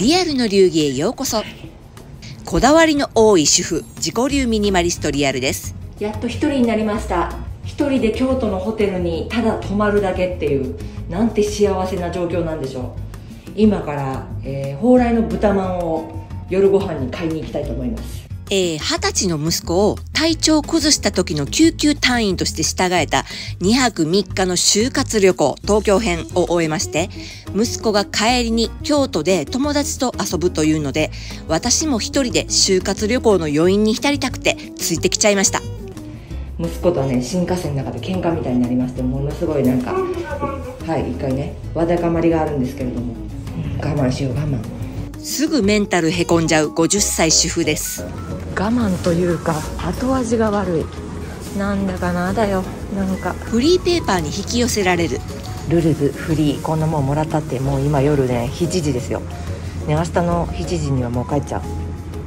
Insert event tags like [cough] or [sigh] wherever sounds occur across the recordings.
リアルの流儀へようこそ。こだわりの多い主婦自己流ミニマリストリアルです。やっと一人になりました。一人で京都のホテルにただ泊まるだけっていうなんて幸せな状況なんでしょう。今から、えー、蓬莱の豚まんを夜ご飯に買いに行きたいと思います。えー、二十歳の息子を体調を崩した時の救急隊員として従えた2泊3日の就活旅行東京編を終えまして息子が帰りに京都で友達と遊ぶというので私も一人で就活旅行の余韻に浸りたくてついてきちゃいました。息子とはね新幹線の中で喧嘩みたいになりましてものすごいなんかはい一回ねわだかまりがあるんですけれども、うん我慢しよう我慢。すぐメンタルへこんじゃう50歳主婦です我慢というか後味が悪い。なんだかなだよ。なんか。フリーペーパーに引き寄せられる。ルルブフリーこんなもんもらったってもう今夜ね7時ですよ。ね明日の7時にはもう帰っちゃ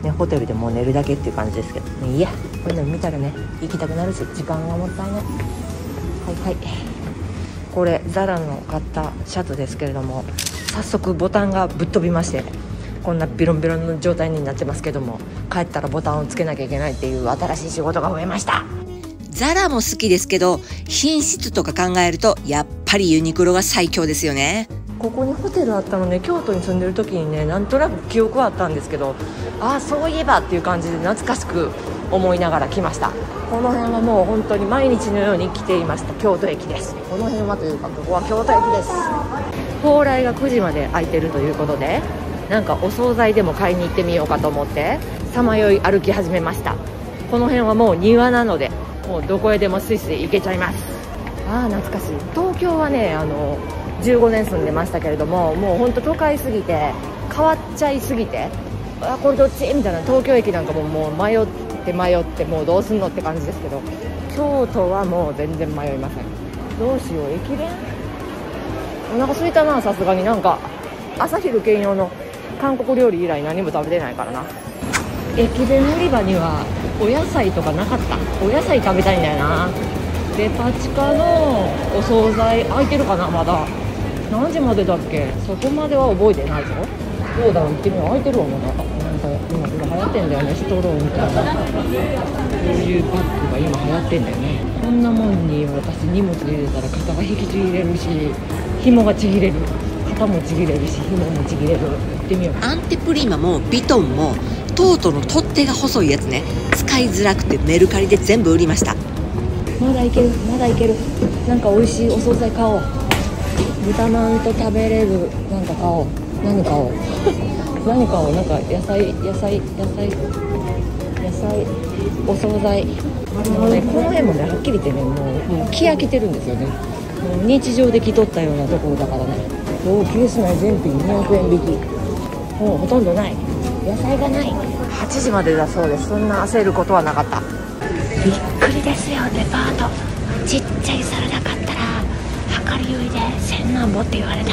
う。ねホテルでもう寝るだけっていう感じですけど、ね、いやこういうの見たらね行きたくなるし時間がもったいない。はいはい。これザラの買ったシャツですけれども早速ボタンがぶっ飛びましてこんなビロンビロンの状態になってますけども帰ったらボタンをつけなきゃいけないっていう新しい仕事が増えました。ザラも好きですけど品質とか考えるとやっぱりユニクロが最強ですよね。ここにホテルあったのね京都に住んでる時にねなんとなく記憶はあったんですけどああそういえばっていう感じで懐かしく思いながら来ました。この辺はもう本当に毎日のように来ていました。京都駅です。この辺はというかここは京都駅です。蓬莱が9時まで空いてるということでなんかお惣菜でも買いに行ってみようかと思ってさまよい歩き始めました。この辺はもう庭なのでもうどこへでもスイスイ行けちゃいます。ああ懐かしい。東京はねあの15年住んでましたけれどももう本当都会すぎて変わっちゃいすぎてあこれどっち？みたいな。東京駅なんかももう迷って迷ってもうどうすんのって感じですけど京都はもう全然迷いません。どうしよう駅弁？お腹空いたなさすがに。なんか朝昼兼用の韓国料理以来何も食べてないからな。駅弁売り場にはお野菜とかなかった。お野菜食べたいんだよな。デパ地下のお惣菜空いてるかなまだ。何時までだっけ？そこまでは覚えてないぞ。どうだろう行ってみよう空いてるわまだ。なんか今今流行ってんだよね。ストローみたいな。こういうバッグが今流行ってんだよね。こんなもんに私荷物入れたら肩が引きちぎれるし紐がちぎれる肩もちぎれるし紐もちぎれる。行ってみよう。アンテプリマもビトンもトートの取っ手が細いやつね。使いづらくてメルカリで全部売りました。まだいけるまだいける。なんか美味しいお惣菜買おう。豚まんと食べれる。なんか買おう。何買おう。[laughs] 何買おう。なんか野菜野菜野菜野菜お惣菜。もうねこの辺もねはっきり言ってねもうもう気飽きてるんですよね。もう日常で着とったようなところだからね高級品全品200円引き。もうほとんどない。野菜がない。8時までだそうです。そんな焦ることはなかった。びっくりですよデパート。ちっちゃいサラダ買ったら量り売りで千何ぼって言われた。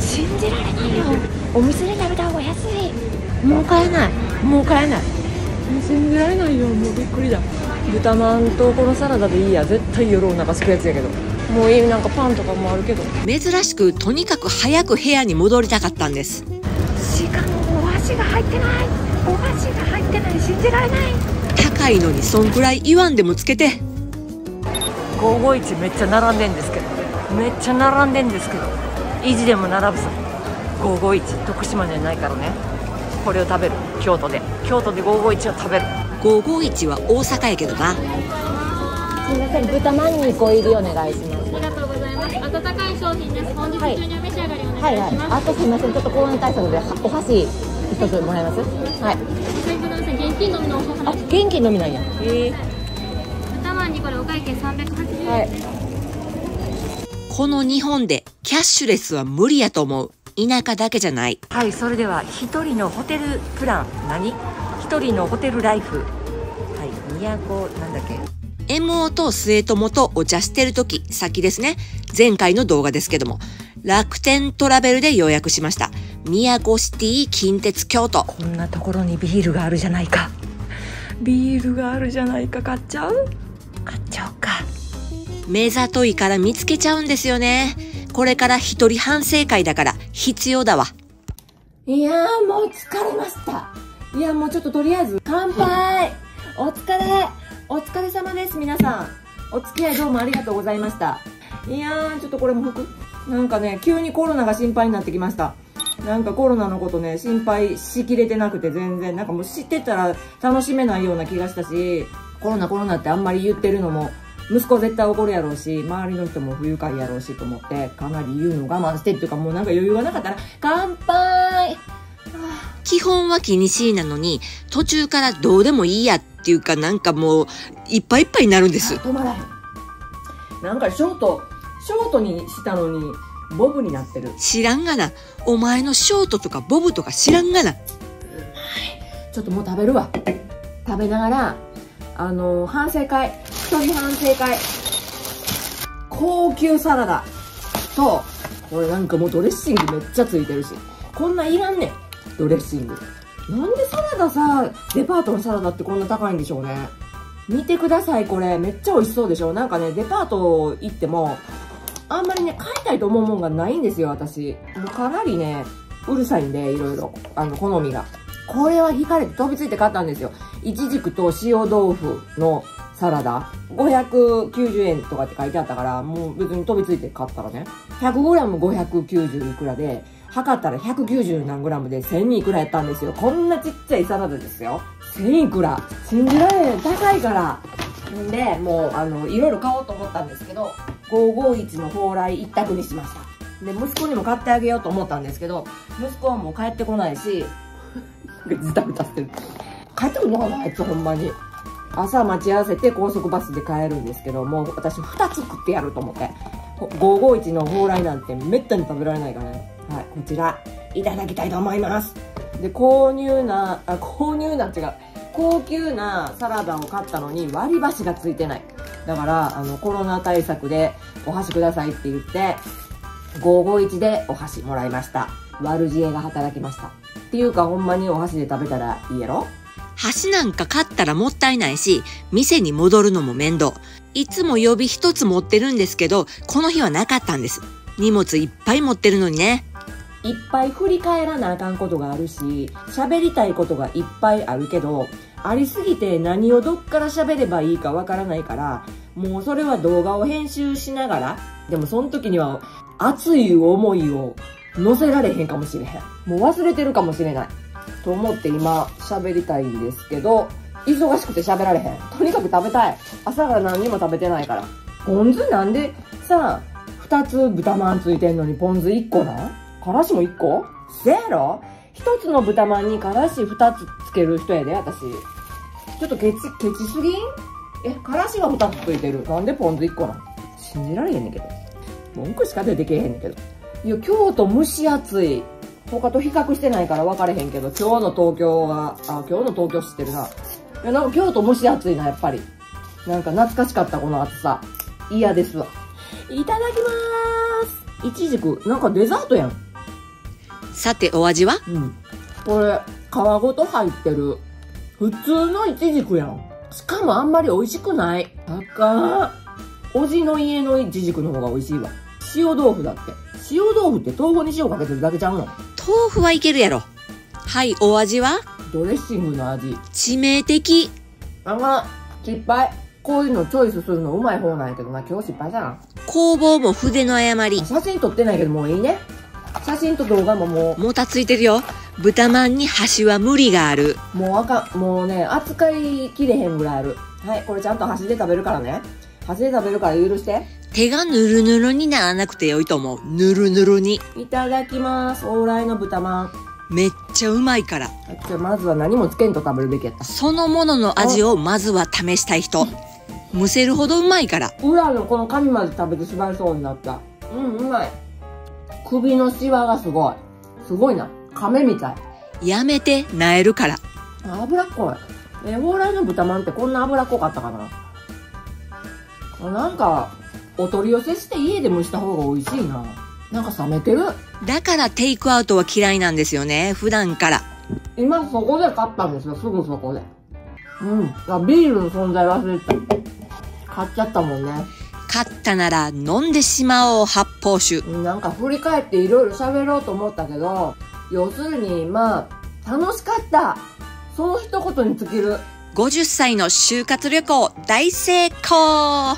信じられないよ。お店で食べた方が安い。もう買えない。もう買えない。もう信じられないよ。もうびっくりだ。豚まんとこのサラダでいいや。絶対夜お腹すくやつやけどもういいなんかパンとかもあるけど。珍しくとにかく早く部屋に戻りたかったんです。しかもお箸が入ってない。お箸が入ってない。信じられない。高いのにそんくらい言わんでもつけて。551めっちゃ並んでんですけど。めっちゃ並んでんですけど。意地でも並ぶさ。551徳島にはないからね。これを食べる。京都で。京都で551を食べる。551は大阪やけどなすみません。豚まん2個入りお願いします。ありがとうございます。温かい商品です。本日中にお召し上がりお願はいはい。いします。あとすみません。ちょっとコロナ対策ではお箸一つもらえます？はい。現金のみのお支払あい。元気のみなんや。へえ豚まんにこれお会計380円。はい。この日本でキャッシュレスは無理やと思う。田舎だけじゃない。はいそれでは一人のホテルプラン何？一人のホテルライフ。はい都なんだっけ？MO と末友とお茶してる時先ですね。前回の動画ですけども。楽天トラベルで予約しました。宮古シティ近鉄京都。こんなところにビールがあるじゃないか。ビールがあるじゃないか買っちゃう？買っちゃおうか。目ざといから見つけちゃうんですよね。これから一人反省会だから。必要だわ。いやーもう疲れました。いやもうちょっととりあえず乾杯。お疲れお疲れ様です皆さん。お付き合いどうもありがとうございました。いやーちょっとこれも服、なんかね、急にコロナが心配になってきました。なんかコロナのことね、心配しきれてなくて全然、なんかもう知ってたら楽しめないような気がしたし、コロナコロナってあんまり言ってるのも、息子絶対怒るやろうし、周りの人も不愉快やろうしと思って、かなり言うの我慢してっていうかもうなんか余裕がなかったら、乾杯基本は気にしいなのに、途中からどうでもいいやっていうかなんかもう、いっぱいいっぱいになるんです。止まらへん。なんかショート、ショートにしたのに、ボブになってる。知らんがな。お前のショートとかボブとか知らんがな。ちょっともう食べるわ。食べながら、あのー反省会、一人反省会。高級サラダと、これなんかもうドレッシングめっちゃついてるし。こんなんいらんねん、ドレッシング。なんでサラダさ、デパートのサラダってこんな高いんでしょうね。見てください、これ。めっちゃ美味しそうでしょなんかね、デパート行っても、あんまりね、買いたいと思うもんがないんですよ、私。もうかなりね、うるさいんで、いろいろ、あの、好みが。これは惹かれて飛びついて買ったんですよ。いちじくと塩豆腐のサラダ。590円とかって書いてあったから、もう別に飛びついて買ったらね。100g590 いくらで、測ったら190何グラムで1000いくらやったんですよ。こんなちっちゃいサラダですよ。1000いくら。信じられん。高いから。んで、もう、あの、いろいろ買おうと思ったんですけど、551の蓬莱一択にしました。で、息子にも買ってあげようと思ったんですけど、息子はもう帰ってこないし、ズタズタしてる。帰ってくるのかなあいつほんまに。朝待ち合わせて高速バスで帰るんですけど、もう私2つ食ってやると思って。ほ551の蓬莱なんてめったに食べられないからね。はい、こちら、いただきたいと思います。で、購入な、あ、購入な違う。高級なサラダを買ったのに割り箸がついてない。だから、あの、コロナ対策でお箸くださいって言って、551でお箸もらいました。悪知恵が働きました。っていうか、ほんまにお箸で食べたらいいやろ？箸なんか買ったらもったいないし、店に戻るのも面倒。いつも予備一つ持ってるんですけど、この日はなかったんです。荷物いっぱい持ってるのにね。いっぱい振り返らなあかんことがあるし、喋りたいことがいっぱいあるけど、ありすぎて何をどっから喋ればいいかわからないから、もうそれは動画を編集しながら、でもその時には熱い思いを乗せられへんかもしれへん。もう忘れてるかもしれない。と思って今喋りたいんですけど、忙しくて喋られへん。とにかく食べたい。朝から何にも食べてないから。ポン酢なんでさ、二つ豚まんついてんのにポン酢一個なん？からしも一個？せやろ一つの豚まんにからし二つつける人やで、私。ちょっとケチ、ケチすぎん？え、からしが二つついてる。なんでポン酢一個なん？信じられへんねんけど。文句しか出てけへんねんけど。いや、京都蒸し暑い。他と比較してないから分かれへんけど、今日の東京は、あ、今日の東京知ってるな。いや、なんか京都蒸し暑いな、やっぱり。なんか懐かしかった、この暑さ。嫌ですわ。いただきまーす。いちじく、なんかデザートやん。さてお味は？うん。これ、皮ごと入ってる。普通のイチジクやん。しかもあんまり美味しくない。あかん。おじの家のイチジクの方が美味しいわ。塩豆腐だって。塩豆腐って豆腐に塩かけてるだけちゃうの豆腐はいけるやろ。はい、お味は？ドレッシングの味。致命的。あかん。失敗。こういうのチョイスするのうまい方なんやけどな。今日失敗じゃん。工房も筆の誤り。写真撮ってないけどもういいね。写真と動画もももたついてるよ。豚まんに箸は無理がある。う、もうあかん。もうね、扱いきれへんぐらいある。はい、これちゃんと箸で食べるからね。箸で食べるから許して。手がぬるぬるにならなくてよいと思う。ぬるぬるに。いただきます。往来の豚まん。めっちゃうまいから。じゃあまずは何もつけんと食べるべきやった。そのものの味をまずは試したい人。むせるほどうまいから。裏のこの紙まで食べてしまいそうになった。うん、うまい。首のシワがすごい。すごいな。亀みたい。やめて、なえるから。脂っこい。え、往来の豚まんってこんな脂っこかったかなあなんか、お取り寄せして家で蒸した方が美味しいな。なんか冷めてる。だからテイクアウトは嫌いなんですよね。普段から。今そこで買ったんですよ。すぐそこで。うん。あビールの存在忘れてた。買っちゃったもんね。勝ったなら飲んでしまおう発泡酒。なんか振り返っていろいろ喋ろうと思ったけど、要するに、まあ、楽しかった。その一言に尽きる。50歳の就活旅行大成功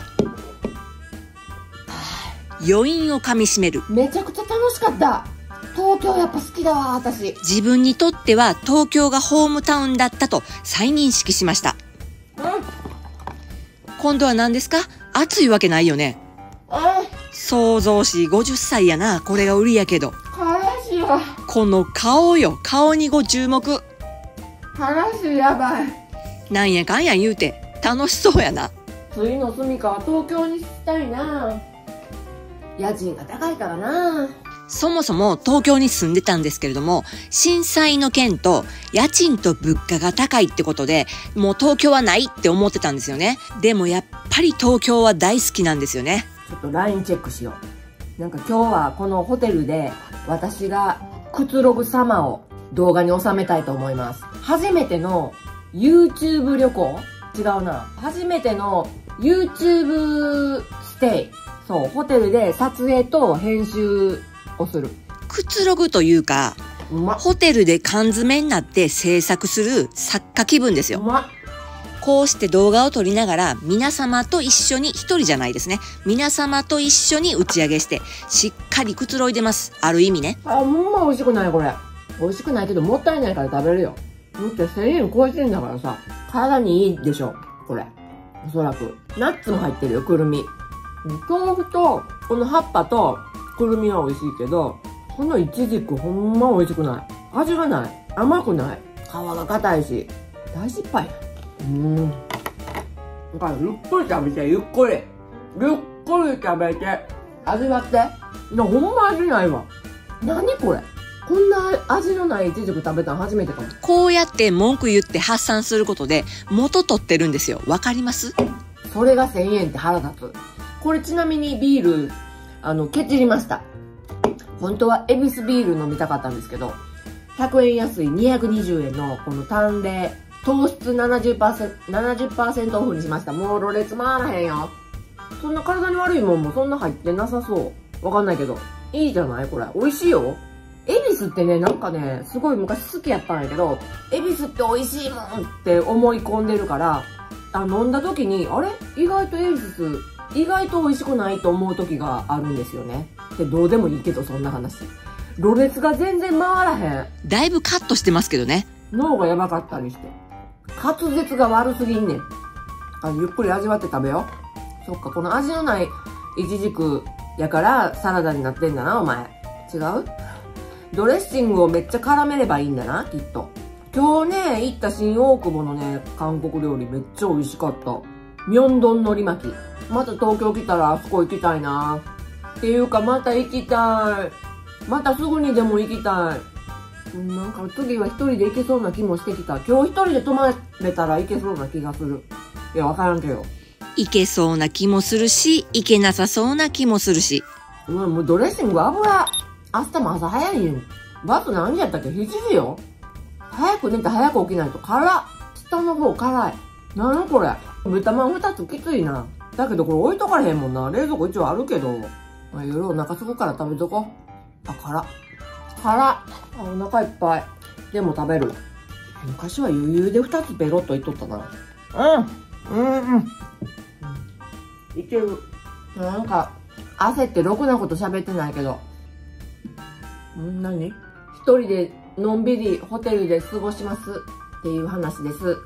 余韻をかみしめる。めちゃくちゃ楽しかった。東京やっぱ好きだわ、私。自分にとっては東京がホームタウンだったと再認識しました。うん。今度は何ですか？暑いわけないよね。あ想像し50歳やな。これが売りやけど。この顔よ。顔にご注目。からしやばい。なんやかんや言うて楽しそうやな。次の住みかは東京にしたいな。家賃が高いからな。そもそも東京に住んでたんですけれども、震災の件と家賃と物価が高いってことで、もう東京はないって思ってたんですよね。でもやっぱり東京は大好きなんですよね。ちょっと LINE チェックしよう。なんか今日はこのホテルで私がくつろぐ様を動画に収めたいと思います。初めての YouTube 旅行違うな。初めての YouTube ステイ。そう、ホテルで撮影と編集をする。くつろぐというか、うまっ。ホテルで缶詰になって制作する作家気分ですよ。うまっ。こうして動画を撮りながら皆様と一緒に、一人じゃないですね。皆様と一緒に打ち上げして、しっかりくつろいでます。ある意味ね。あ、ほんま美味しくないこれ。美味しくないけどもったいないから食べるよ。だって1000円超えてんだからさ。体にいいでしょ。これ。おそらく。ナッツも入ってるよ、くるみ。豆腐と、この葉っぱと、くるみは美味しいけど、このイチジクほんま美味しくない。味がない。甘くない。皮が硬いし。大失敗や。うん。だから、ゆっくり食べて、ゆっくり。ゆっくり食べて。味わって。な、ほんま味ないわ。何これこんな味のないイチジク食べたの初めてかも。こうやって文句言って発散することで元取ってるんですよ。わかります？それが1000円って腹立つ。これちなみにビール、あの、ケチりました。本当はエビスビール飲みたかったんですけど、100円安い220円のこの淡麗、糖質70%、70%オフにしました。もうろれつ回らへんよ。そんな体に悪いもんもそんな入ってなさそう。わかんないけど。いいじゃない？これ。美味しいよ。エビスってね、なんかね、すごい昔好きやったんやけど、エビスって美味しいもんって思い込んでるから、あ飲んだ時に、あれ？意外とエビス、意外と美味しくないと思う時があるんですよね。で、どうでもいいけど、そんな話。ろれつが全然回らへん。だいぶカットしてますけどね。脳がやばかったりして。滑舌が悪すぎんねん。あのゆっくり味わって食べよう。そっか、この味のないイチジクやからサラダになってんだな、お前。違う？ドレッシングをめっちゃ絡めればいいんだな、きっと。今日ね、行った新大久保のね、韓国料理めっちゃ美味しかった。ミョンドン海苔巻き。また東京来たらあそこ行きたいな。っていうか、また行きたい。またすぐにでも行きたい。うんなんか次は一人で行けそうな気もしてきた。今日一人で泊まれたら行けそうな気がする。いや、わからんけど。いけそうな気もするし、いけなさそうな気もするし。うん、もうドレッシング油。明日も朝早いよ。バス何時やったっけ ?7 時よ。早く寝て早く起きないと辛っ。下の方辛い。なにこれ？豚まん2つきついな。だけどこれ置いとかれへんもんな。冷蔵庫一応あるけど。まあ、夜お腹すくから食べとこう。あ、辛っ。辛っ。あ、お腹いっぱい。でも食べる。昔は余裕で2つペロッといっとったな。うん。うんうん。いける。なんか、焦ってろくなこと喋ってないけど。ん何？一人でのんびりホテルで過ごしますっていう話です。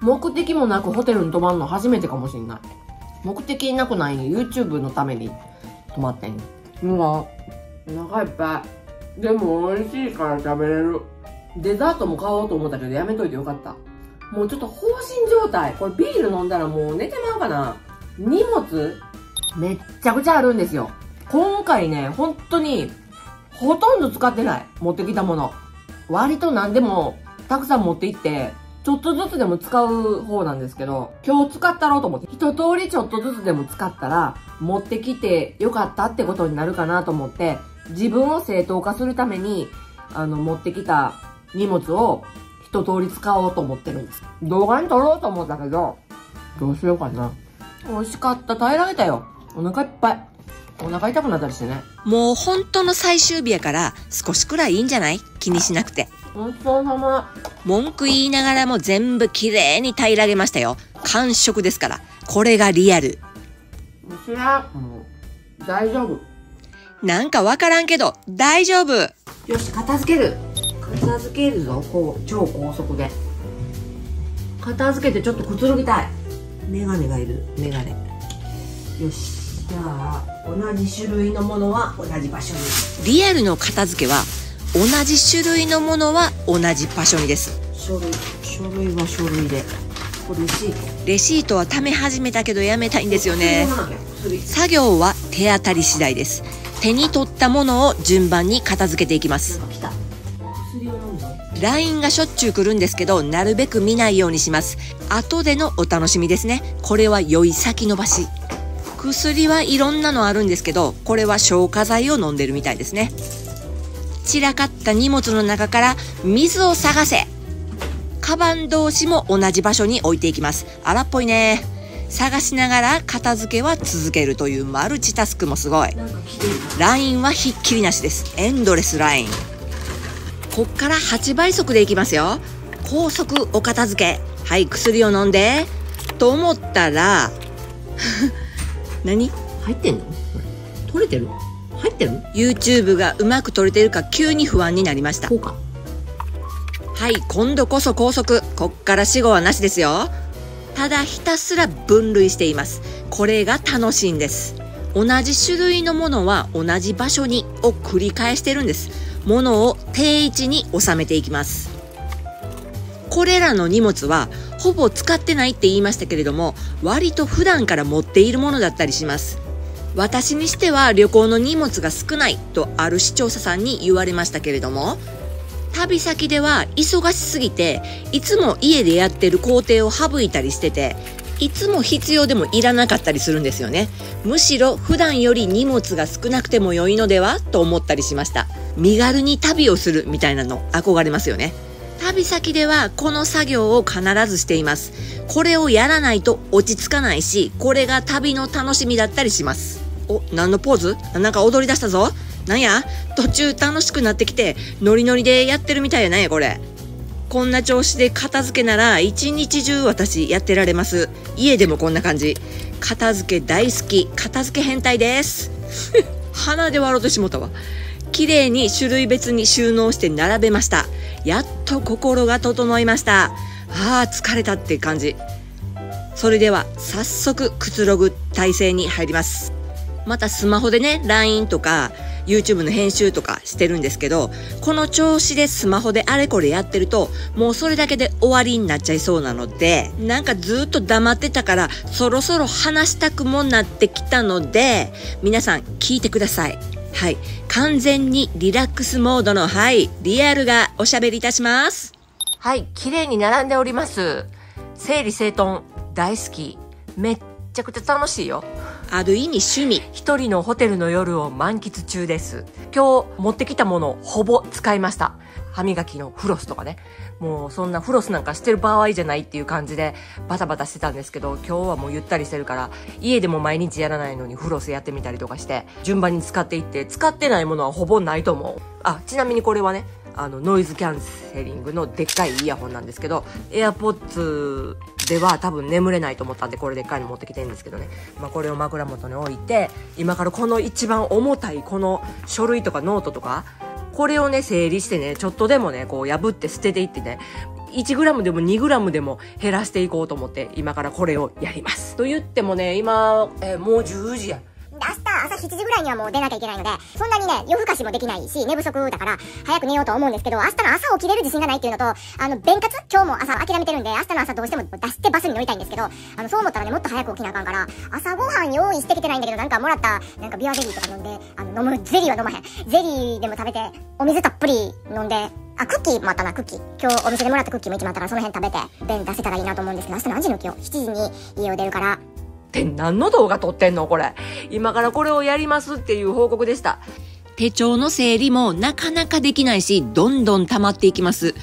目的もなくホテルに泊まるの初めてかもしんない。目的なくない？に YouTube のために泊まってんうわ、お腹いっぱい。でも美味しいから食べれる。デザートも買おうと思ったけどやめといてよかった。もうちょっと放心状態。これビール飲んだらもう寝てまうかな。荷物？めっちゃくちゃあるんですよ。今回ね、本当に、ほとんど使ってない。持ってきたもの。割と何でも、たくさん持って行って、ちょっとずつでも使う方なんですけど、今日使ったろうと思って、一通りちょっとずつでも使ったら、持ってきてよかったってことになるかなと思って、自分を正当化するために、あの、持ってきた荷物を一通り使おうと思ってるんです。動画に撮ろうと思ったけど、どうしようかな。美味しかった。耐えられたよ。お腹いっぱい。お腹痛くなったりしてね。もう本当の最終日やから少しくらいいいんじゃない？気にしなくて。ごちそうさま。文句言いながらも全部綺麗に平らげましたよ。完食ですから。これがリアル。知らん。もう、大丈夫。なんかわからんけど、大丈夫。よし、片付ける。片付けるぞ、こう、超高速で。片付けてちょっとくつろぎたい。メガネがいる、メガネ。よし。じゃあ、同じ種類のものは同じ場所に。リアルの片付けは、同じ種類のものは同じ場所にです。書類、書類は書類で。レシート。レシートは貯め始めたけどやめたいんですよね。薬。作業は手当たり次第です。手に取ったものを順番に片付けていきます。LINE がしょっちゅう来るんですけど、なるべく見ないようにします。後でのお楽しみですね。これは良い先延ばし。薬はいろんなのあるんですけど、これは消化剤を飲んでるみたいですね。散らかった荷物の中から水を探せ。カバン同士も同じ場所に置いていきます。荒っぽいね。探しながら片付けは続けるというマルチタスクもすごい。なんか来てる。LINE はひっきりなしです。エンドレス LINE。こっから8倍速でいきますよ。高速お片付け。はい、薬を飲んで。と思ったら、[laughs] 何？入ってんの？これ。取れてる？入ってる ?YouTube がうまく撮れてるか急に不安になりましたこ。うか。はい、今度こそ高速。こっから死後はなしですよ。ただひたすら分類しています。これが楽しいんです。同じ種類のものは同じ場所にを繰り返してるんです。ものを定位置に収めていきます。これらの荷物はほぼ使ってないって言いましたけれども、割と普段から持っているものだったりします。私にしては旅行の荷物が少ないとある視聴者さんに言われましたけれども、旅先では忙しすぎて、いつも家でやってる工程を省いたりしてて、いつも必要でもいらなかったりするんですよね。むしろ普段より荷物が少なくても良いのではと思ったりしました。身軽に旅をするみたいなの憧れますよね。旅先ではこの作業を必ずしています。これをやらないと落ち着かないし、これが旅の楽しみだったりします。お、何のポーズ？なんか踊り出したぞ。なんや？途中楽しくなってきて、ノリノリでやってるみたいやねこれ。こんな調子で片付けなら一日中私やってられます。家でもこんな感じ。片付け大好き。片付け変態です。[laughs] 鼻で笑ってしもたわ。綺麗に種類別に収納して並べました。やっと心が整いました。ああ、疲れたって感じ。それでは早速くつろぐ体勢に入ります。またスマホでね、LINE とか YouTube の編集とかしてるんですけど、この調子でスマホであれこれやってると、もうそれだけで終わりになっちゃいそうなので、なんかずっと黙ってたから、そろそろ話したくもなってきたので、皆さん聞いてください。はい。完全にリラックスモードの、はい、リアルがおしゃべりいたします。はい、綺麗に並んでおります。整理整頓、大好き。めっちゃくちゃ楽しいよ。ある意味趣味。一人のホテルの夜を満喫中です。今日持ってきたものほぼ使いました。歯磨きのフロスとかね。もうそんなフロスなんかしてる場合じゃないっていう感じでバタバタしてたんですけど、今日はもうゆったりしてるから、家でも毎日やらないのにフロスやってみたりとかして、順番に使っていって、使ってないものはほぼないと思う。あ、ちなみにこれはね、あの、ノイズキャンセリングのでっかいイヤホンなんですけど、AirPods では多分眠れないと思ったんで、これでっかいの持ってきてるんですけどね。まあ、これを枕元に置いて、今からこの一番重たいこの書類とかノートとか、これをね、整理してね、ちょっとでもね、こう破って捨てていってね、1g でも 2g でも減らしていこうと思って、今からこれをやります。と言ってもね、今、えーもう10時や。明日朝7時ぐらいにはもう出なきゃいけないので、そんなにね、夜更かしもできないし、寝不足だから、早く寝ようと思うんですけど、明日の朝起きれる自信がないっていうのと、あの、弁活？今日も朝諦めてるんで、明日の朝どうしても出してバスに乗りたいんですけど、あの、そう思ったらね、もっと早く起きなあかんから、朝ごはん用意してきてないんだけど、なんかもらった、なんかビアゼリーとか飲んで、あの、飲む、ゼリーは飲まへん。ゼリーでも食べて、お水たっぷり飲んで、あ、クッキーもあったな、クッキー。今日お店でもらったクッキーも一枚あったから、その辺食べて、便出せたらいいなと思うんですけど、明日何時の起きよ ?7 時に家を出るから、って何の動画撮ってんのこれ。今からこれをやりますっていう報告でした。手帳の整理もなかなかできないし、どんどん溜まっていきます。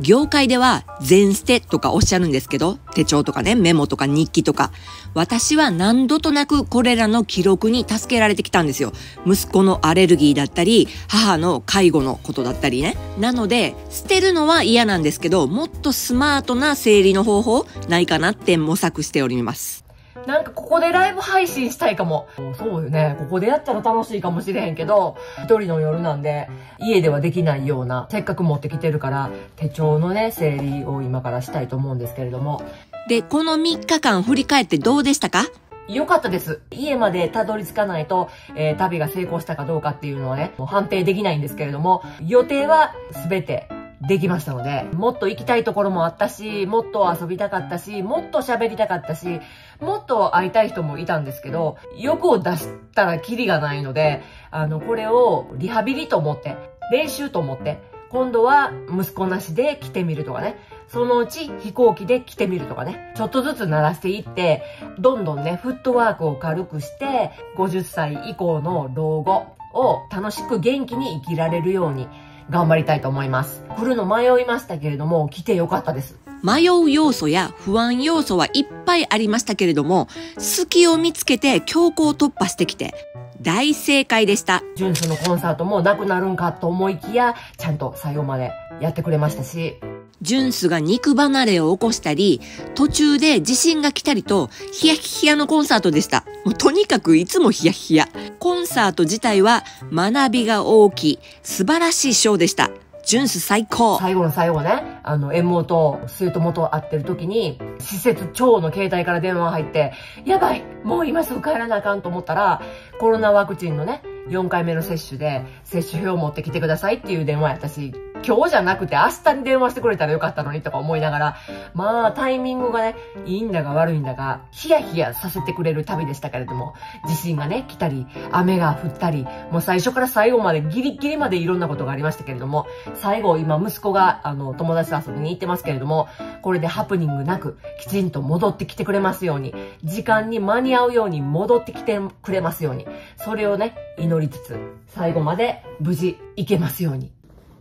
業界では全捨てとかおっしゃるんですけど、手帳とかね、メモとか日記とか。私は何度となくこれらの記録に助けられてきたんですよ。息子のアレルギーだったり、母の介護のことだったりね。なので、捨てるのは嫌なんですけど、もっとスマートな整理の方法ないかなって模索しております。なんかここでライブ配信したいかも。そうよね。ここでやったら楽しいかもしれへんけど、一人の夜なんで、家ではできないような、せっかく持ってきてるから、手帳のね、整理を今からしたいと思うんですけれども。で、この3日間振り返ってどうでしたか？良かったです。家までたどり着かないと、えー、旅が成功したかどうかっていうのはね、判定できないんですけれども、予定は全てできましたので、もっと行きたいところもあったし、もっと遊びたかったし、もっと喋りたかったし、もっと会いたい人もいたんですけど、欲を出したらキリがないので、あの、これをリハビリと思って、練習と思って、今度は息子なしで来てみるとかね。そのうち飛行機で来てみるとかね。ちょっとずつ鳴らしていって、どんどんね、フットワークを軽くして、50歳以降の老後を楽しく元気に生きられるように頑張りたいと思います。来るの迷いましたけれども、来てよかったです。迷う要素や不安要素はいっぱいありましたけれども、隙を見つけて強行突破してきて、大正解でした。ジュンスのコンサートもなくなるんかと思いきや、ちゃんと最後までやってくれましたし、ジュンスが肉離れを起こしたり、途中で地震が来たりと、ヒヤヒヤのコンサートでした。もうとにかくいつもヒヤヒヤ。コンサート自体は学びが大きい、素晴らしいショーでした。ジュンス最高。最後の最後ね、あの、妹、末友と会ってる時に、施設長の携帯から電話入って、やばいもう今すぐ帰らなあかんと思ったら、コロナワクチンのね、4回目の接種で、接種票を持ってきてくださいっていう電話やったし、今日じゃなくて明日に電話してくれたらよかったのにとか思いながら、まあタイミングがね、いいんだか悪いんだか、ヒヤヒヤさせてくれる旅でしたけれども、地震がね、来たり、雨が降ったり、もう最初から最後までギリギリまでいろんなことがありましたけれども、最後今息子があの友達と遊びに行ってますけれども、これでハプニングなく、きちんと戻ってきてくれますように、時間に間に合うように戻ってきてくれますように、それをね、祈りつつ、最後まで無事行けますように。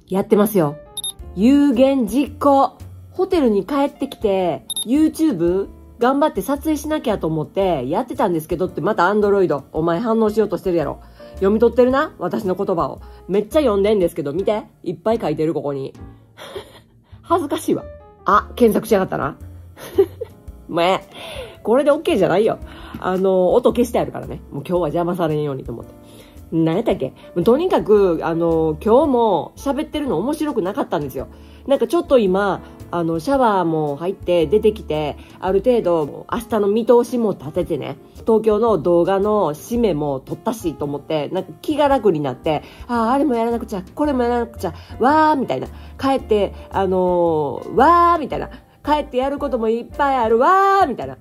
やってますよ。有言実行。ホテルに帰ってきて、YouTube 頑張って撮影しなきゃと思ってやってたんですけどってまたアンドロイド。お前反応しようとしてるやろ。読み取ってるな？私の言葉を。めっちゃ読んでんですけど、見て。いっぱい書いてる、ここに。恥ずかしいわ。あ、検索しやがったな。[laughs] めこれで OK じゃないよ。あの、音消してあるからね。もう今日は邪魔されんようにと思って。何やったっけ？とにかく、あの、今日も喋ってるの面白くなかったんですよ。なんかちょっと今、あの、シャワーも入って出てきて、ある程度、明日の見通しも立ててね、東京の動画の締めも撮ったしと思って、なんか気が楽になって、ああ、あれもやらなくちゃ、これもやらなくちゃ、わーみたいな。帰って、あのー、わーみたいな。帰ってやることもいっぱいあるわーみたいな。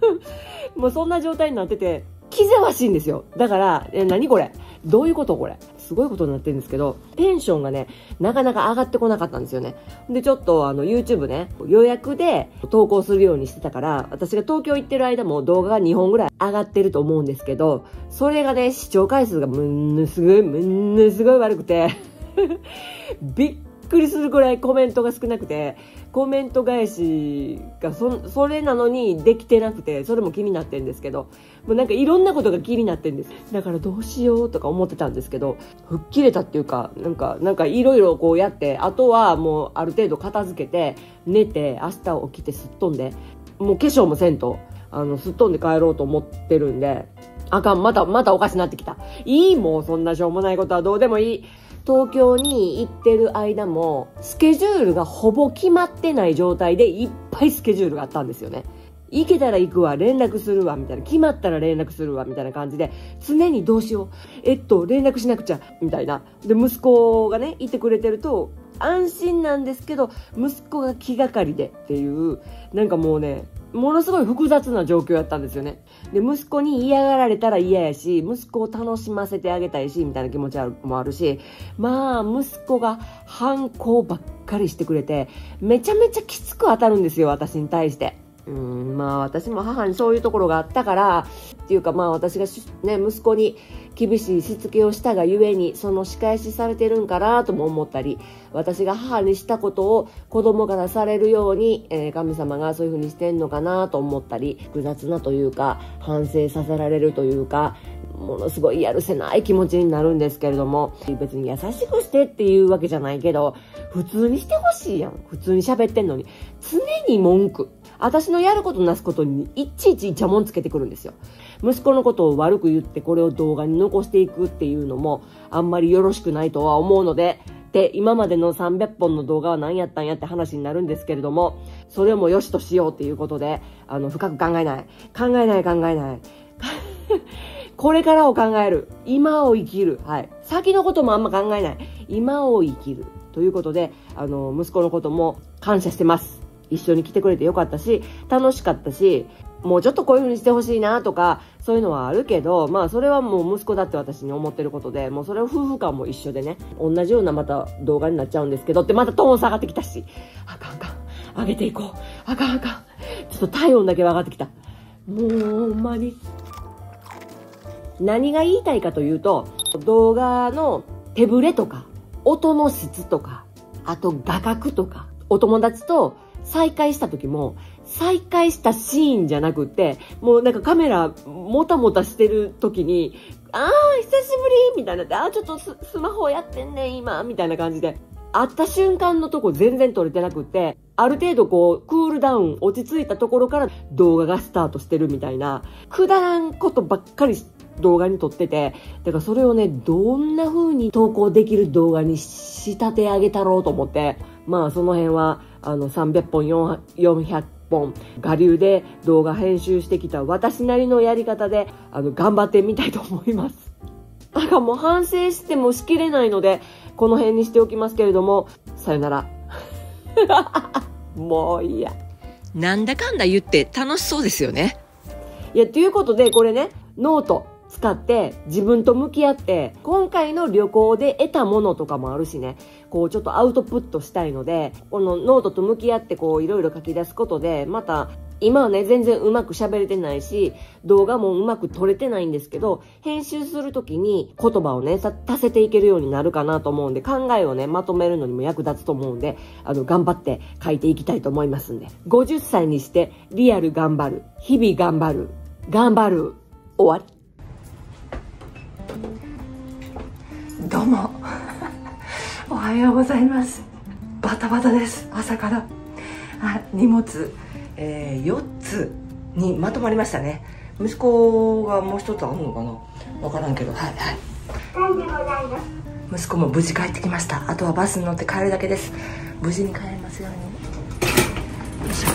[laughs] もうそんな状態になってて、気ぜわしいんですよ。だから、え、何これ？どういうことこれ？すごいことになってるんですけど、テンションがね、なかなか上がってこなかったんですよね。で、ちょっとあの YouTube ね、予約で投稿するようにしてたから、私が東京行ってる間も動画が2本ぐらい上がってると思うんですけど、それがね、視聴回数がむんぬすごい、むんぬすごい悪くてびっ [laughs] くりするくらいコメントが少なくて、コメント返しがそ、それなのにできてなくて、それも気になってんですけど、もうなんかいろんなことが気になってんです。だからどうしようとか思ってたんですけど、吹っ切れたっていうか、なんか、なんかいろいろこうやって、あとはもうある程度片付けて、寝て、明日起きてすっ飛んで、もう化粧もせんと、あの、すっ飛んで帰ろうと思ってるんで、あかん、また、またおかしなってきた。いいもうそんなしょうもないことはどうでもいい。東京に行ってる間も、スケジュールがほぼ決まってない状態でいっぱいスケジュールがあったんですよね。行けたら行くわ、連絡するわ、みたいな。決まったら連絡するわ、みたいな感じで、常にどうしよう。えっと、連絡しなくちゃ、みたいな。で、息子がね、いてくれてると、安心なんですけど、息子が気がかりでっていう、なんかもうね、ものすごい複雑な状況やったんですよね。で、息子に嫌がられたら嫌やし、息子を楽しませてあげたいし、みたいな気持ちもあるし、まあ、息子が反抗ばっかりしてくれて、めちゃめちゃきつく当たるんですよ、私に対して。うんまあ私も母にそういうところがあったからっていうかまあ私がね息子に厳しいしつけをしたがゆえにその仕返しされてるんかなとも思ったり私が母にしたことを子供からされるように、えー、神様がそういうふうにしてんのかなと思ったり複雑なというか反省させられるというかものすごいやるせない気持ちになるんですけれども別に優しくしてっていうわけじゃないけど普通にしてほしいやん。普通に喋ってんのに。常に文句。私のやることなすことにいちいちイチャモンつけてくるんですよ。息子のことを悪く言ってこれを動画に残していくっていうのもあんまりよろしくないとは思うので、で、今までの300本の動画は何やったんやって話になるんですけれども、それも良しとしようっていうことで、あの、深く考えない。考えない考えない。[laughs] これからを考える。今を生きる。はい。先のこともあんま考えない。今を生きる。ということで、あの、息子のことも感謝してます。一緒に来てくれてよかったし、楽しかったし、もうちょっとこういう風にしてほしいなとか、そういうのはあるけど、まあそれはもう息子だって私に思ってることで、もうそれは夫婦間も一緒でね、同じようなまた動画になっちゃうんですけど、ってまたトーン下がってきたし、あかんあかん、上げていこう、あかんあかん、ちょっと体温だけは上がってきた。もうほんまに。何が言いたいかというと、動画の手ぶれとか、音の質とか、あと画角とか、お友達と再会した時も、再会したシーンじゃなくって、もうなんかカメラもたもたしてる時に、ああ、久しぶりみたいなって、ああ、ちょっとスマホやってんねん今みたいな感じで。会った瞬間のとこ全然撮れてなくって、ある程度こう、クールダウン、落ち着いたところから動画がスタートしてるみたいな、くだらんことばっかり動画に撮ってて、だからそれをね、どんな風に投稿できる動画に仕立て上げたろうと思って、まあその辺は、あの300本400本我流で動画編集してきた私なりのやり方であの頑張ってみたいと思います。[laughs] なんかもう反省してもしきれないのでこの辺にしておきますけれどもさよなら。[laughs] もういいや。なんだかんだ言って楽しそうですよね。いや、ということでこれね、ノート。使って自分と向き合って今回の旅行で得たものとかもあるしね。こうちょっとアウトプットしたいのでこのノートと向き合ってこういろいろ書き出すことでまた今はね全然うまく喋れてないし動画もうまく撮れてないんですけど編集する時に言葉をね足せていけるようになるかなと思うんで考えをねまとめるのにも役立つと思うんであの頑張って書いていきたいと思いますんで。50歳にしてリアル頑張る。日々頑張る。頑張る。終わり。どうも。[laughs] おはようございます。バタバタです。朝から。あ荷物、えー、4つにまとまりましたね。息子がもう一つあるのかな？分からんけど。はいはい。息子も無事帰ってきました。あとはバスに乗って帰るだけです。無事に帰れますように。よいしょ。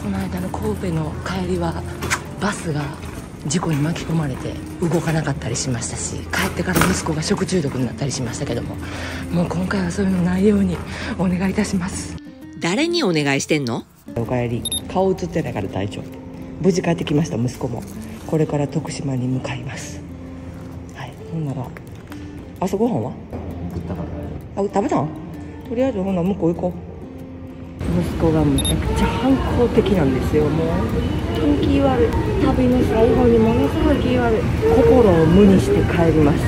この間の神戸の帰りはバスが事故に巻き込まれて動かなかったりしましたし帰ってから息子が食中毒になったりしましたけどももう今回はそういうのないようにお願いいたします。誰にお願いしてんの？おかえり顔映ってないから大丈夫。無事帰ってきました息子も。これから徳島に向かいます。はいほんなら朝ごはんは？あ食べたん？とりあえずほんなら向こう行こう息子がむちゃくちゃ反抗的なんですよもう。本当に気悪い。旅の最後にものすごい気悪い。心を無にして帰ります。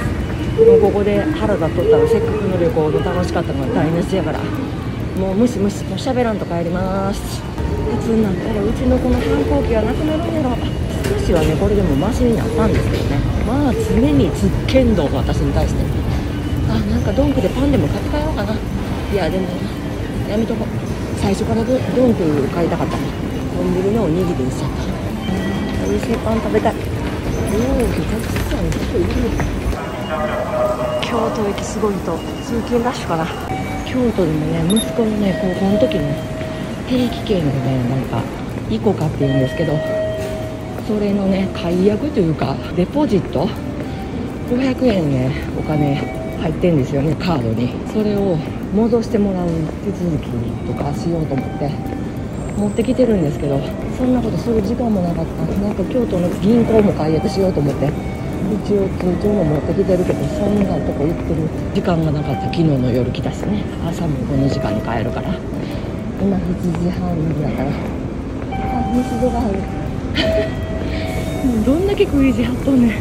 もうここで腹が取ったらせっかくの旅行の楽しかったのが台無しやからもう無視無視もう喋らんと帰ります。普通になったらうちのこの反抗期はなくなるんやろ。少しはねこれでもマシになったんですけどね。まあ常につっけんどん私に対して。あなんかドンクでパンでも買って帰ろうかな。いやでもやめとこう最初からドンク買いたかった。丼のおにぎりにしちゃった美味しいパン食べたい。おおめちゃくちゃ人い。京都駅すごいと。通勤ラッシュかな。京都でもね息子のね高校の時に定期券のねなんかイコカっていうんですけどそれのね解約というかデポジット？500円ねお金入ってんですよねカードに。それを戻してもらう手続きとかしようと思って持ってきてるんですけどそんなことする時間もなかった。なんか京都の銀行も解約しようと思って一応通帳も持ってきてるけどそんなとこ行ってる時間がなかった。昨日の夜来たしね。朝もこの時間に帰るから。今7時半だから。あ西戸がある。どんだけ食い意地張っとんねん。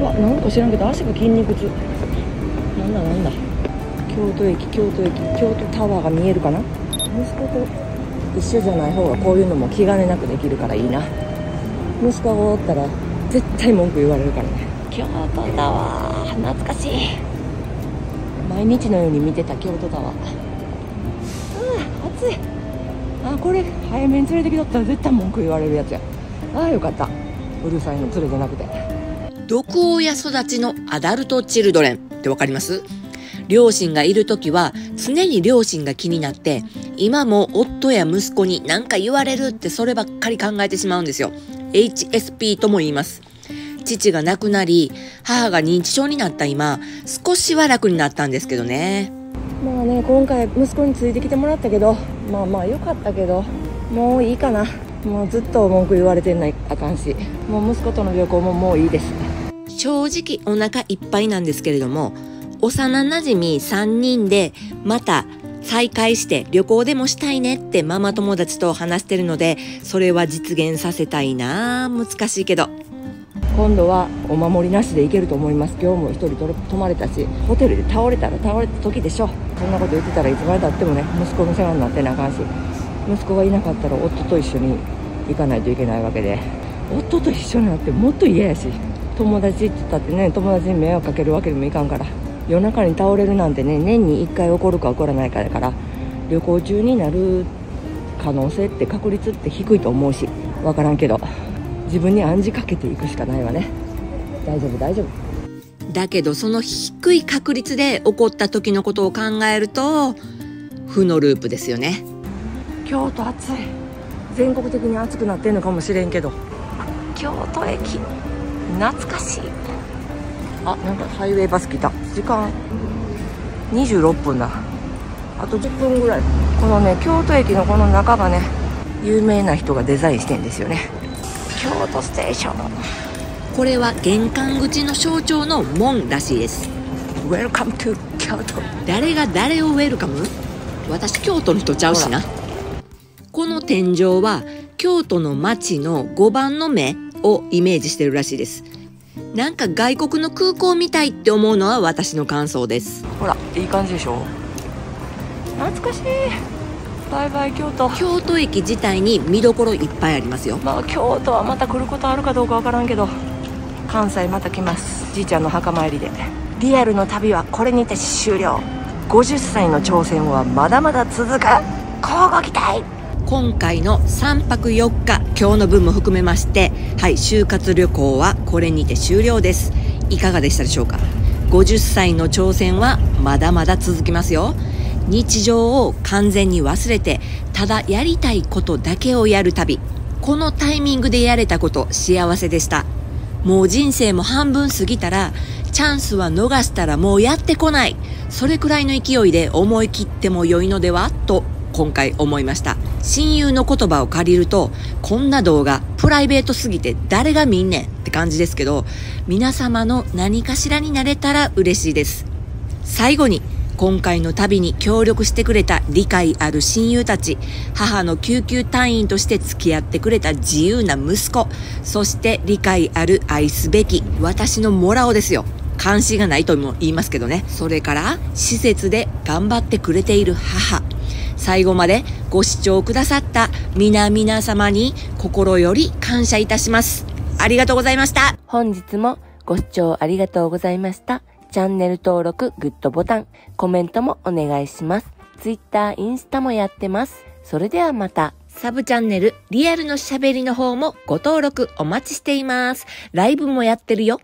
うわなんか知らんけど足が筋肉痛。なんだなんだ京都駅京都駅京都タワーが見えるかな？息子と一緒じゃない方がこういうのも気兼ねなくできるからいいな。息子がおったら絶対文句言われるからね。京都タワー懐かしい。毎日のように見てた京都タワー。うん暑い。あこれ早めに連れてきとったら絶対文句言われるやつや。ああよかった。うるさいの連れてなくて。毒親育ちのアダルトチルドレンってわかります？両親がいる時は常に両親が気になって今も夫や息子に何か言われるってそればっかり考えてしまうんですよ。HSP とも言います。父が亡くなり、母が認知症になった今、少しは楽になったんですけどね。まあね今回息子についてきてもらったけどまあまあよかったけどもういいかなもうずっと文句言われてんないあかんしもう息子との旅行ももういいです正直お腹いっぱいなんですけれども、幼馴染み3人でまた再会して旅行でもしたいねってママ友達と話してるので、それは実現させたいな。難しいけど。今度はお守りなしで行けると思います。今日も一人泊まれたしホテルで倒れたら倒れた時でしょそんなこと言ってたらいつまでたってもね息子の世話になってなあかんし息子がいなかったら夫と一緒に行かないといけないわけで。夫と一緒になってもっと嫌やし。友達って言ったってね友達に迷惑かけるわけにもいかんから。夜中に倒れるなんてね年に1回起こるか起こらないかだから旅行中になる可能性って確率って低いと思うし分からんけど自分に暗示かけていくしかないわね。大丈夫大丈夫。だけどその低い確率で起こった時のことを考えると、負のループですよね。京都暑い。全国的に暑くなってんのかもしれんけど。京都駅。懐かしいあなんかハイウェイバス来た。時間26分だ。あと10分ぐらい。このね京都駅のこの中がね有名な人がデザインしてんですよね。京都ステーション。これは玄関口の象徴の門らしいです。Welcome to 京都。誰が誰をウェルカム？私京都の人ちゃうしな。この天井は京都の街の5番の目をイメージしてるらしいです。なんか外国の空港みたいって思うのは私の感想です。ほらいい感じでしょ？懐かしい。バイバイ京都。京都駅自体に見どころいっぱいありますよ。まあ京都はまた来ることあるかどうかわからんけど関西また来ます。じいちゃんの墓参りで。リアルの旅はこれにて終了。50歳の挑戦はまだまだ続く。交互期待今回の3泊4日今日の分も含めましてはい就活旅行はこれにて終了です。いかがでしたでしょうか？50歳の挑戦はまだまだ続きますよ。日常を完全に忘れてただやりたいことだけをやる旅。このタイミングでやれたこと幸せでした。もう人生も半分過ぎたらチャンスは逃したらもうやってこない。それくらいの勢いで思い切っても良いのでは？と今回思いました親友の言葉を借りるとこんな動画プライベートすぎて誰が見んねんって感じですけど皆様の何かしらになれたら嬉しいです最後に今回の旅に協力してくれた理解ある親友たち、母の救急隊員として付き合ってくれた自由な息子、そして理解ある愛すべき私のモラオですよ。監視がないとも言いますけどね。それから、施設で頑張ってくれている母。最後までご視聴くださった皆々様に心より感謝いたします。ありがとうございました。本日もご視聴ありがとうございましたチャンネル登録グッドボタンコメントもお願いします Twitter インスタもやってますそれではまたサブチャンネル、リアルのしゃべりの方もご登録お待ちしています。ライブもやってるよ。